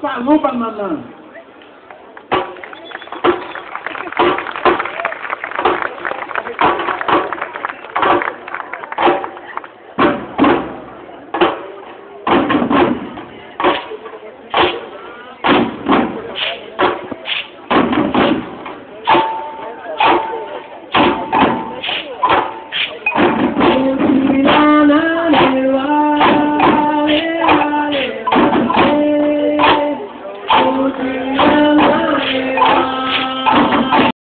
Saluba Nanã.